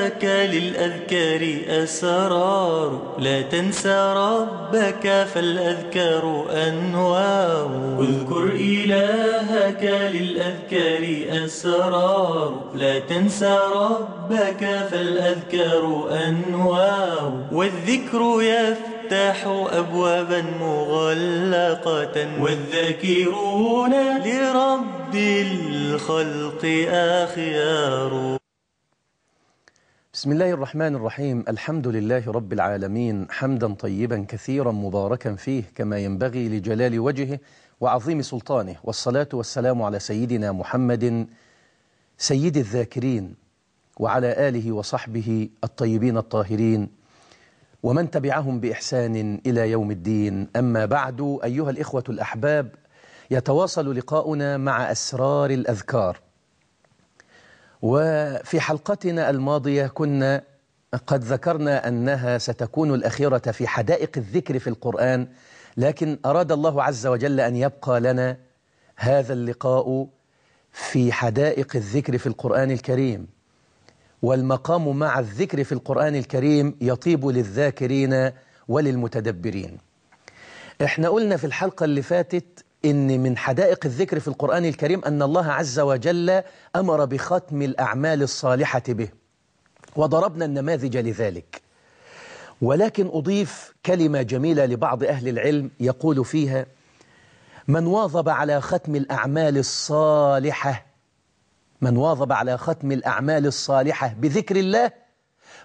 لك للأذكار أسرار. لا تنسى ربك فالأذكار أنوار. اذكر إلهك للأذكار أسرار. لا تنسى ربك فالأذكار أنوار. والذكر يفتح أبوابا مغلقة. والذاكرون لرب الخلق أخيار. بسم الله الرحمن الرحيم. الحمد لله رب العالمين. حمدا طيبا كثيرا مباركا فيه كما ينبغي لجلال وجهه وعظيم سلطانه. والصلاة والسلام على سيدنا محمد سيد الذاكرين وعلى آله وصحبه الطيبين الطاهرين ومن تبعهم بإحسان إلى يوم الدين. أما بعد أيها الإخوة الأحباب يتواصل لقاؤنا مع أسرار الأذكار. وفي حلقتنا الماضية كنا قد ذكرنا أنها ستكون الأخيرة في حدائق الذكر في القرآن لكن أراد الله عز وجل أن يبقى لنا هذا اللقاء في حدائق الذكر في القرآن الكريم. والمقام مع الذكر في القرآن الكريم يطيب للذاكرين وللمتدبرين. إحنا قلنا في الحلقة اللي فاتت إن من حدائق الذكر في القرآن الكريم أن الله عز وجل أمر بختم الأعمال الصالحة به وضربنا النماذج لذلك. ولكن أضيف كلمة جميلة لبعض أهل العلم يقول فيها من واظب على ختم الأعمال الصالحة من واظب على ختم الأعمال الصالحة بذكر الله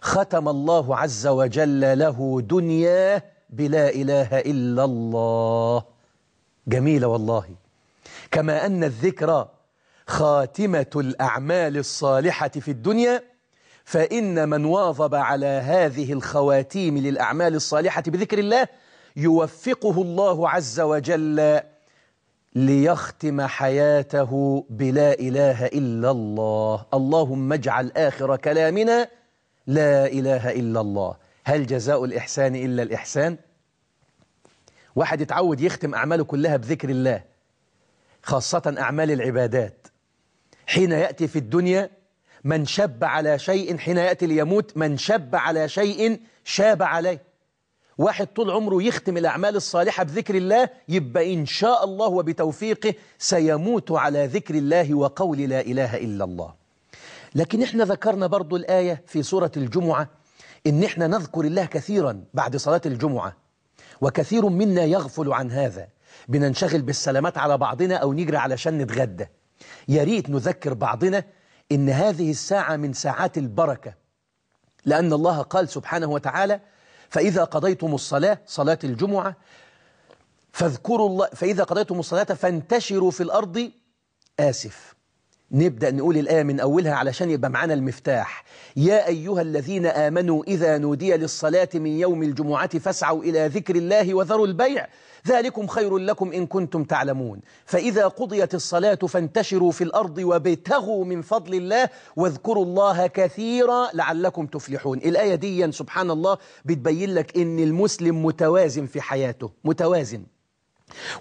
ختم الله عز وجل له دنياه بلا إله إلا الله. جميلة والله. كما أن الذكر خاتمة الأعمال الصالحة في الدنيا فإن من واظب على هذه الخواتيم للأعمال الصالحة بذكر الله يوفقه الله عز وجل ليختم حياته بلا إله إلا الله. اللهم اجعل آخر كلامنا لا إله إلا الله. هل جزاء الإحسان إلا الإحسان؟ واحد يتعود يختم أعماله كلها بذكر الله خاصة أعمال العبادات. حين يأتي في الدنيا من شب على شيء حين يأتي ليموت من شب على شيء شاب عليه. واحد طول عمره يختم الأعمال الصالحة بذكر الله يبقى إن شاء الله وبتوفيقه سيموت على ذكر الله وقول لا إله إلا الله. لكن إحنا ذكرنا برضو الآية في سورة الجمعة إن إحنا نذكر الله كثيرا بعد صلاة الجمعة. وكثير منا يغفل عن هذا. بننشغل بالسلامات على بعضنا أو نجري علشان نتغدى. يا ريت نذكر بعضنا إن هذه الساعة من ساعات البركة. لأن الله قال سبحانه وتعالى فإذا قضيتم الصلاة صلاة الجمعة فاذكروا الله فإذا قضيتم الصلاة فانتشروا في الأرض آسف. نبدأ نقول الآية من أولها علشان يبقى معانا المفتاح. يا أيها الذين آمنوا إذا نودي للصلاة من يوم الجمعة فاسعوا إلى ذكر الله وذروا البيع. ذلكم خير لكم إن كنتم تعلمون. فإذا قضيت الصلاة فانتشروا في الأرض وابتغوا من فضل الله واذكروا الله كثيرا لعلكم تفلحون. الآية دي سبحان الله بتبين لك إن المسلم متوازن في حياته. متوازن.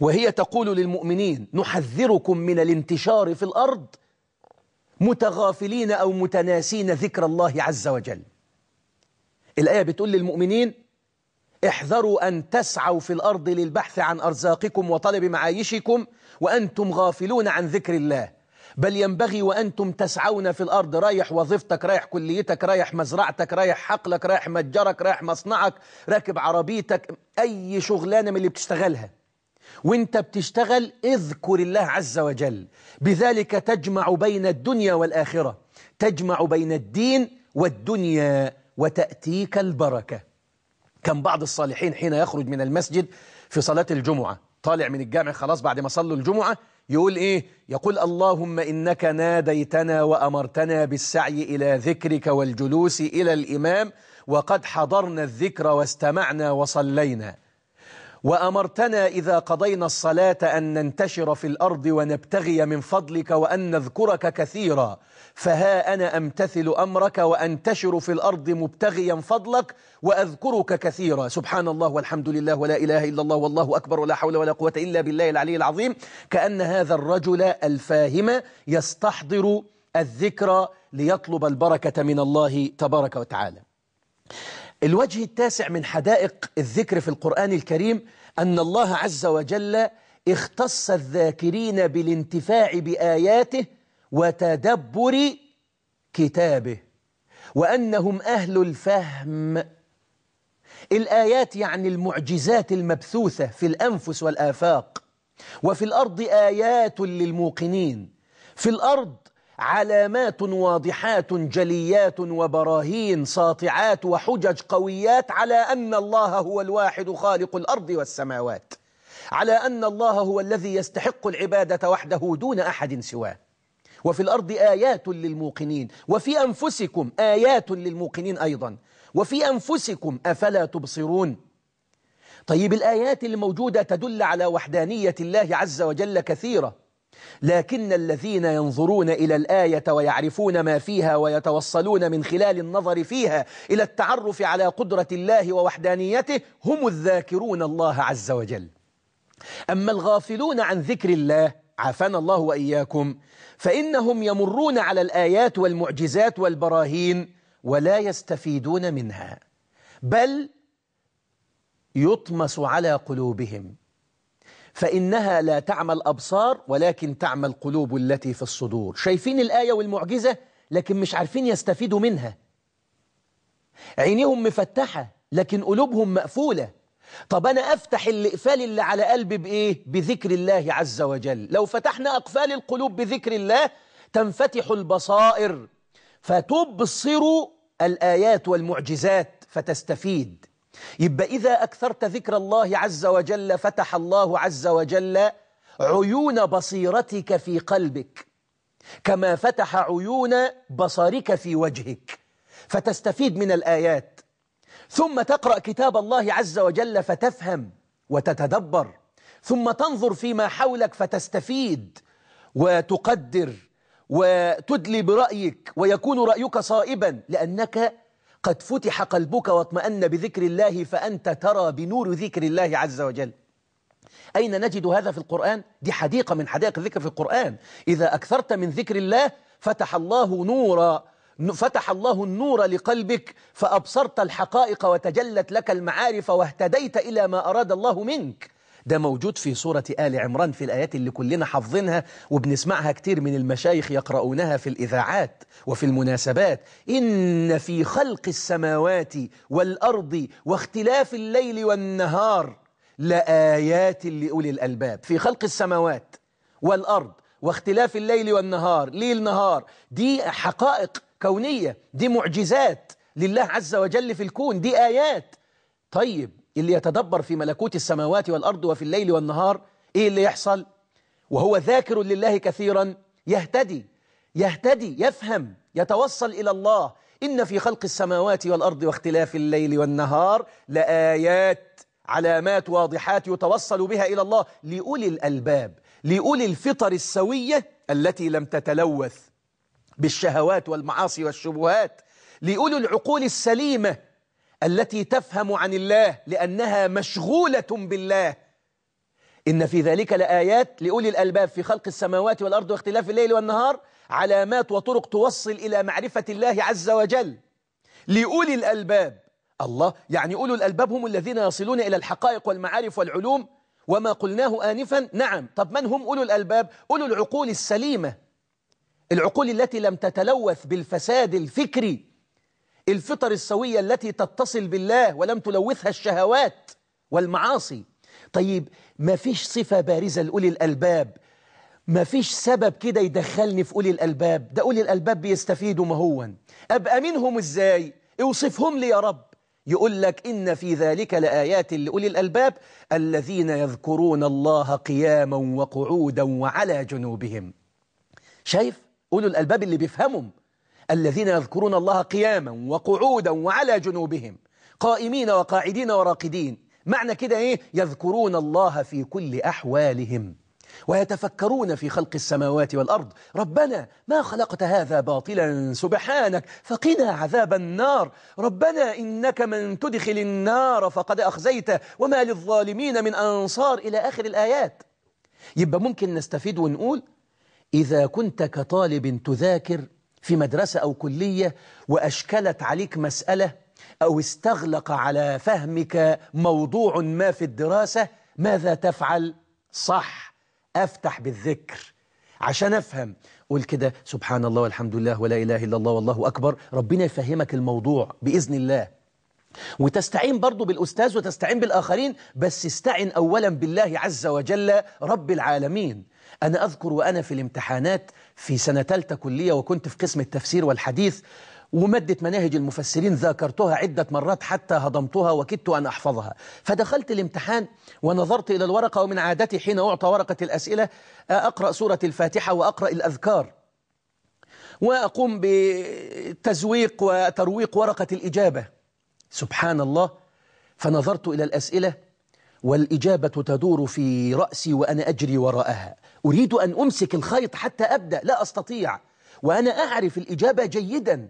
وهي تقول للمؤمنين نحذركم من الانتشار في الأرض متغافلين أو متناسين ذكر الله عز وجل. الآية بتقول للمؤمنين احذروا أن تسعوا في الأرض للبحث عن أرزاقكم وطلب معايشكم وأنتم غافلون عن ذكر الله. بل ينبغي وأنتم تسعون في الأرض رايح وظيفتك رايح كليتك رايح مزرعتك رايح حقلك رايح متجرك رايح مصنعك راكب عربيتك أي شغلانة من اللي بتشتغلها. وانت بتشتغل اذكر الله عز وجل. بذلك تجمع بين الدنيا والآخرة. تجمع بين الدين والدنيا وتأتيك البركة. كان بعض الصالحين حين يخرج من المسجد في صلاة الجمعة طالع من الجامع خلاص بعد ما صلوا الجمعة يقول إيه؟ يقول اللهم إنك ناديتنا وأمرتنا بالسعي إلى ذكرك والجلوس إلى الإمام وقد حضرنا الذكر واستمعنا وصلينا. وأمرتنا إذا قضينا الصلاة أن ننتشر في الأرض ونبتغي من فضلك وأن نذكرك كثيرا. فها أنا أمتثل أمرك وأنتشر في الأرض مبتغيا فضلك وأذكرك كثيرا. سبحان الله والحمد لله ولا إله إلا الله والله أكبر ولا حول ولا قوة إلا بالله العلي العظيم. كأن هذا الرجل الفاهم يستحضر الذكرى ليطلب البركة من الله تبارك وتعالى. الوجه التاسع من حدائق الذكر في القرآن الكريم أن الله عز وجل اختص الذاكرين بالانتفاع بآياته وتدبر كتابه وأنهم أهل الفهم. الآيات يعني المعجزات المبثوثة في الأنفس والآفاق وفي الأرض آيات للموقنين في الأرض علامات واضحات جليات وبراهين ساطعات وحجج قويات على أن الله هو الواحد خالق الأرض والسماوات. على أن الله هو الذي يستحق العبادة وحده دون أحد سواه. وفي الأرض آيات للموقنين. وفي أنفسكم آيات للموقنين أيضا. وفي أنفسكم أفلا تبصرون. طيب الآيات اللي موجودة تدل على وحدانية الله عز وجل كثيرة. لكن الذين ينظرون إلى الآية ويعرفون ما فيها ويتوصلون من خلال النظر فيها إلى التعرف على قدرة الله ووحدانيته هم الذاكرون الله عز وجل. أما الغافلون عن ذكر الله عافانا الله وإياكم فإنهم يمرون على الآيات والمعجزات والبراهين ولا يستفيدون منها بل يطمس على قلوبهم. فإنها لا تعمى الأبصار ولكن تعمى القلوب التي في الصدور. شايفين الآية والمعجزة لكن مش عارفين يستفيدوا منها. عينيهم مفتحة لكن قلوبهم مقفولة. طب أنا أفتح الإقفال اللي على قلبي بإيه؟ بذكر الله عز وجل. لو فتحنا أقفال القلوب بذكر الله تنفتح البصائر. فتبصر الآيات والمعجزات فتستفيد. يبقى إذا أكثرت ذكر الله عز وجل فتح الله عز وجل عيون بصيرتك في قلبك كما فتح عيون بصرك في وجهك فتستفيد من الآيات. ثم تقرأ كتاب الله عز وجل فتفهم وتتدبر ثم تنظر فيما حولك فتستفيد وتقدر وتدلي برأيك ويكون رأيك صائبا لأنك قد فتح قلبك واطمأن بذكر الله فأنت ترى بنور ذكر الله عز وجل. أين نجد هذا في القرآن؟ دي حديقة من حدائق الذكر في القرآن. إذا أكثرت من ذكر الله فتح الله نورا فتح الله النور لقلبك فأبصرت الحقائق وتجلت لك المعارف واهتديت إلى ما أراد الله منك. ده موجود في سورة آل عمران في الآيات اللي كلنا حافظينها وبنسمعها كتير من المشايخ يقرؤونها في الإذاعات وفي المناسبات. إن في خلق السماوات والأرض واختلاف الليل والنهار لآيات لأولي الألباب. في خلق السماوات والأرض واختلاف الليل والنهار ليل نهار دي حقائق كونية دي معجزات لله عز وجل في الكون دي آيات. طيب اللي يتدبر في ملكوت السماوات والأرض وفي الليل والنهار إيه اللي يحصل؟ وهو ذاكر لله كثيرا يهتدي يهتدي يفهم يتوصل إلى الله. إن في خلق السماوات والأرض واختلاف الليل والنهار لآيات علامات واضحات يتوصل بها إلى الله لأولي الألباب لأولي الفطر السوية التي لم تتلوث بالشهوات والمعاصي والشبهات لأولي العقول السليمة التي تفهم عن الله لأنها مشغولة بالله. إن في ذلك لآيات لأولي الألباب في خلق السماوات والأرض واختلاف الليل والنهار علامات وطرق توصل إلى معرفة الله عز وجل. لأولي الألباب الله يعني أولو الألباب هم الذين يصلون إلى الحقائق والمعارف والعلوم. وما قلناه آنفا نعم. طب من هم أولو الألباب؟ أولو العقول السليمة. العقول التي لم تتلوث بالفساد الفكري. الفطر السوية التي تتصل بالله ولم تلوثها الشهوات والمعاصي. طيب ما فيش صفة بارزة لأولي الألباب؟ ما فيش سبب كده يدخلني في أولي الألباب؟ ده أولي الألباب بيستفيدوا مهوا أبقى منهم إزاي؟ أوصفهم لي يا رب. يقول لك إن في ذلك لآيات لأولي الألباب الذين يذكرون الله قياما وقعودا وعلى جنوبهم. شايف؟ أولو الألباب اللي بيفهمهم. الذين يذكرون الله قياما وقعودا وعلى جنوبهم قائمين وقاعدين وراقدين. معنى كده إيه؟ يذكرون الله في كل أحوالهم ويتفكرون في خلق السماوات والأرض. ربنا ما خلقت هذا باطلا؟ سبحانك فقنا عذاب النار. ربنا إنك من تدخل النار فقد أخزيت وما للظالمين من أنصار. إلى آخر الآيات. يبقى ممكن نستفيد ونقول إذا كنت كطالب تذاكر في مدرسة أو كلية وأشكلت عليك مسألة أو استغلق على فهمك موضوع ما في الدراسة ماذا تفعل؟ صح أفتح بالذكر. عشان أفهم قول كده سبحان الله والحمد لله ولا إله إلا الله والله أكبر. ربنا يفهمك الموضوع بإذن الله. وتستعين برضو بالأستاذ وتستعين بالآخرين بس استعن أولا بالله عز وجل رب العالمين. أنا أذكر وأنا في الامتحانات في سنة تالتة كلية وكنت في قسم التفسير والحديث ومادة مناهج المفسرين ذاكرتها عدة مرات حتى هضمتها وكدت أن أحفظها. فدخلت الامتحان ونظرت إلى الورقة ومن عادتي حين أعطى ورقة الأسئلة أقرأ سورة الفاتحة وأقرأ الأذكار. وأقوم بتزويق وترويق ورقة الإجابة. سبحان الله. فنظرت إلى الأسئلة والإجابة تدور في رأسي وأنا أجري وراءها. أريد أن أمسك الخيط حتى أبدأ لا أستطيع. وأنا أعرف الإجابة جيدا.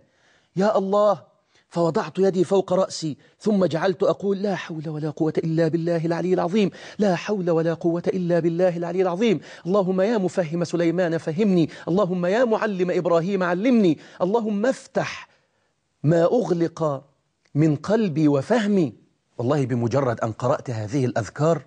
يا الله فوضعت يدي فوق رأسي ثم جعلت أقول لا حول ولا قوة إلا بالله العلي العظيم لا حول ولا قوة إلا بالله العلي العظيم. اللهم يا مفهم سليمان فهمني اللهم يا معلم إبراهيم علمني اللهم افتح ما أغلق من قلبي وفهمي. والله بمجرد أن قرأت هذه الأذكار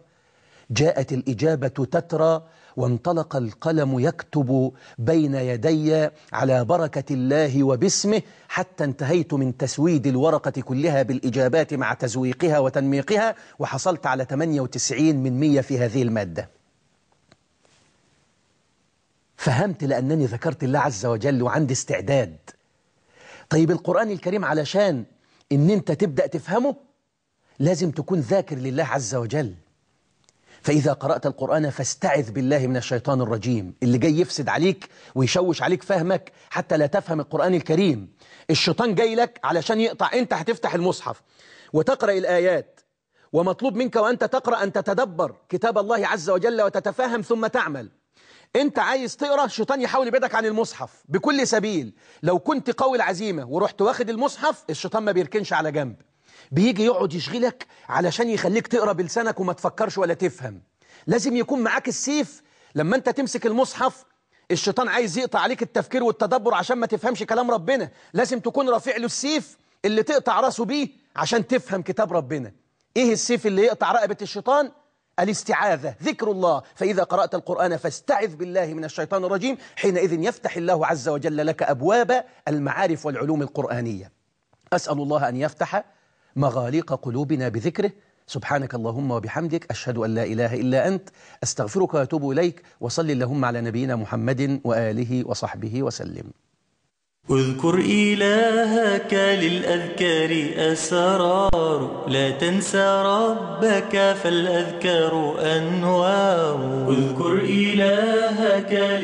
جاءت الإجابة تترى وانطلق القلم يكتب بين يدي على بركة الله وباسمه حتى انتهيت من تسويد الورقة كلها بالإجابات مع تزويقها وتنميقها وحصلت على 98 من 100 في هذه المادة. فهمت لأنني ذكرت الله عز وجل وعندي استعداد. طيب القرآن الكريم علشان إن أنت تبدأ تفهمه لازم تكون ذاكر لله عز وجل. فإذا قرأت القرآن فاستعذ بالله من الشيطان الرجيم. اللي جاي يفسد عليك ويشوش عليك فهمك حتى لا تفهم القرآن الكريم. الشيطان جاي لك علشان يقطع. أنت هتفتح المصحف وتقرأ الآيات. ومطلوب منك وأنت تقرأ أن تتدبر كتاب الله عز وجل وتتفهم ثم تعمل. انت عايز تقرا الشيطان يحاول يبعدك عن المصحف بكل سبيل. لو كنت قوي العزيمة ورحت واخد المصحف الشيطان ما بيركنش على جنب. بيجي يقعد يشغلك علشان يخليك تقرا بلسانك وما تفكرش ولا تفهم. لازم يكون معاك السيف. لما انت تمسك المصحف الشيطان عايز يقطع عليك التفكير والتدبر عشان ما تفهمش كلام ربنا. لازم تكون رافع له السيف اللي تقطع راسه بيه عشان تفهم كتاب ربنا. إيه السيف اللي يقطع رقبة الشيطان؟ الاستعاذة ذكر الله. فإذا قرأت القرآن فاستعذ بالله من الشيطان الرجيم. حينئذ يفتح الله عز وجل لك أبواب المعارف والعلوم القرآنية. أسأل الله أن يفتح مغاليق قلوبنا بذكره. سبحانك اللهم وبحمدك أشهد أن لا إله إلا أنت. أستغفرك وأتوب إليك. وصل اللهم على نبينا محمد وآله وصحبه وسلم. اذكر إلهك للأذكار أسرار. لا تنسى ربك فالأذكار أنوار. اذكر إلهك